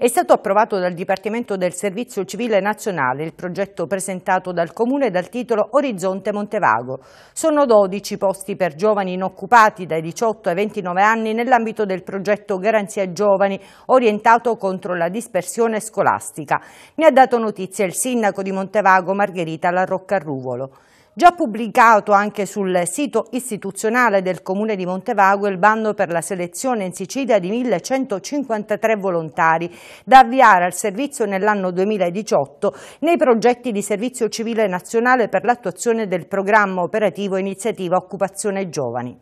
È stato approvato dal Dipartimento del Servizio Civile Nazionale il progetto presentato dal Comune dal titolo Orizzonte Montevago. Sono 12 posti per giovani inoccupati dai 18 ai 29 anni nell'ambito del progetto Garanzia Giovani orientato contro la dispersione scolastica. Ne ha dato notizia il sindaco di Montevago Margherita La Roccarruvolo. Già pubblicato anche sul sito istituzionale del Comune di Montevago il bando per la selezione in Sicilia di 1153 volontari da avviare al servizio nell'anno 2018 nei progetti di servizio civile nazionale per l'attuazione del programma operativo Iniziativa Occupazione Giovani.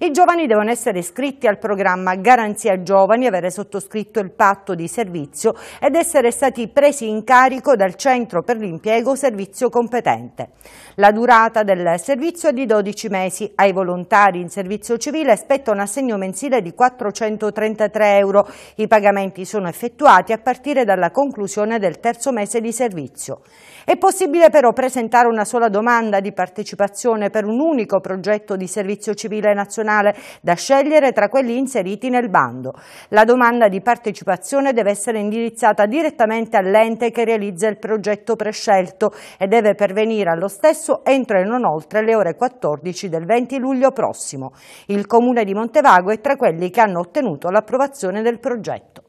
I giovani devono essere iscritti al programma Garanzia Giovani, avere sottoscritto il patto di servizio ed essere stati presi in carico dal Centro per l'impiego servizio competente. La durata del servizio è di 12 mesi. Ai volontari in servizio civile spetta un assegno mensile di 433 euro. I pagamenti sono effettuati a partire dalla conclusione del terzo mese di servizio. È possibile però presentare una sola domanda di partecipazione per un unico progetto di servizio civile nazionale da scegliere tra quelli inseriti nel bando. La domanda di partecipazione deve essere indirizzata direttamente all'ente che realizza il progetto prescelto e deve pervenire allo stesso entro e non oltre le ore 14 del 20 luglio prossimo. Il Comune di Montevago è tra quelli che hanno ottenuto l'approvazione del progetto.